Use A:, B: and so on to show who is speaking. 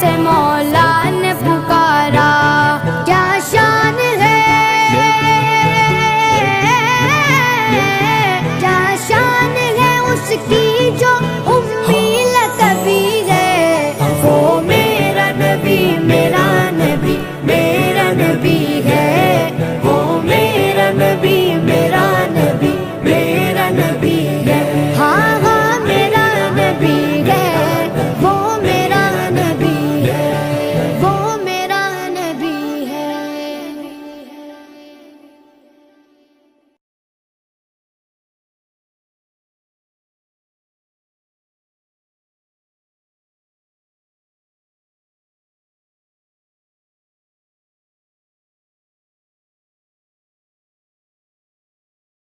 A: se mola